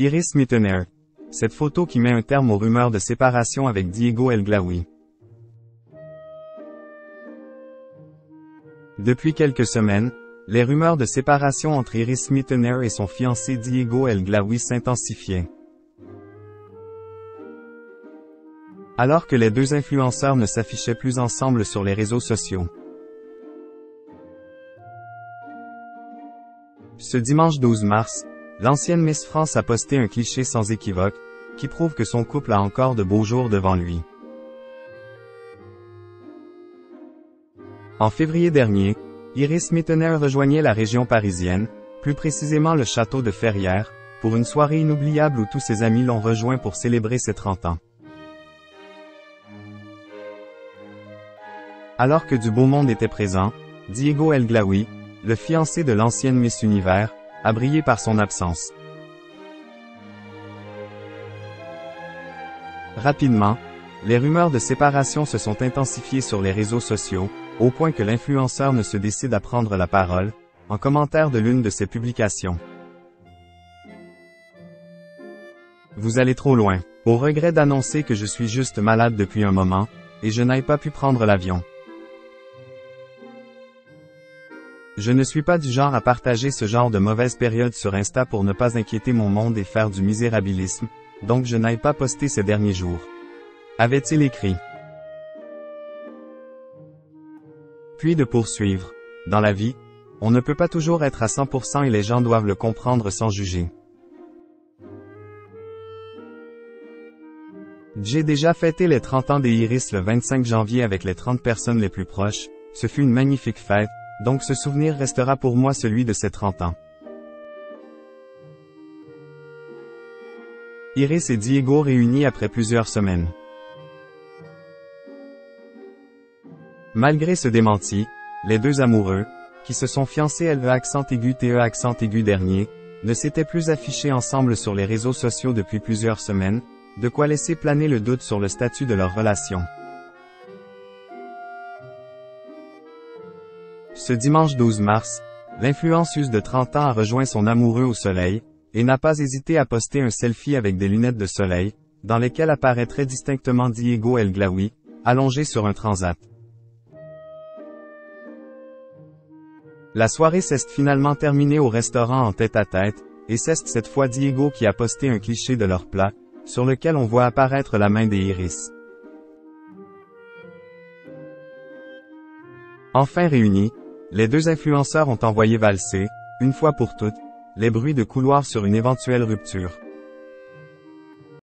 Iris Mittener. Cette photo qui met un terme aux rumeurs de séparation avec Diego El Glaoui. Depuis quelques semaines, les rumeurs de séparation entre Iris Mittener et son fiancé Diego El Glaoui s'intensifiaient. Alors que les deux influenceurs ne s'affichaient plus ensemble sur les réseaux sociaux. Ce dimanche 12 mars, l'ancienne Miss France a posté un cliché sans équivoque, qui prouve que son couple a encore de beaux jours devant lui. En février dernier, Iris Mittener rejoignait la région parisienne, plus précisément le château de Ferrières, pour une soirée inoubliable où tous ses amis l'ont rejoint pour célébrer ses 30 ans. Alors que du beau monde était présent, Diego El Glaoui, le fiancé de l'ancienne Miss Univers, a brillé par son absence. Rapidement, les rumeurs de séparation se sont intensifiées sur les réseaux sociaux, au point que l'influenceur ne se décide à prendre la parole, en commentaire de l'une de ses publications. Vous allez trop loin. Au regret d'annoncer que je suis juste malade depuis un moment, et je n'ai pas pu prendre l'avion. Je ne suis pas du genre à partager ce genre de mauvaise période sur Insta pour ne pas inquiéter mon monde et faire du misérabilisme, donc je n'ai pas posté ces derniers jours. Avait-il écrit? Puis de poursuivre. Dans la vie, on ne peut pas toujours être à 100% et les gens doivent le comprendre sans juger. J'ai déjà fêté les 30 ans des le 25 janvier avec les 30 personnes les plus proches, ce fut une magnifique fête, donc ce souvenir restera pour moi celui de ces 30 ans. Iris et Diego réunis après plusieurs semaines. Malgré ce démenti, les deux amoureux, qui se sont fiancés LE accent aigu TE accent aigu dernier, ne s'étaient plus affichés ensemble sur les réseaux sociaux depuis plusieurs semaines, de quoi laisser planer le doute sur le statut de leur relation. Ce dimanche 12 mars, l'influenceuse de 30 ans a rejoint son amoureux au soleil, et n'a pas hésité à poster un selfie avec des lunettes de soleil, dans lesquelles apparaît très distinctement Diego El Glaoui, allongé sur un transat. La soirée s'est finalement terminée au restaurant en tête-à-tête, et c'est cette fois Diego qui a posté un cliché de leur plat, sur lequel on voit apparaître la main des iris. Enfin réunis, les deux influenceurs ont envoyé valser, une fois pour toutes, les bruits de couloir sur une éventuelle rupture.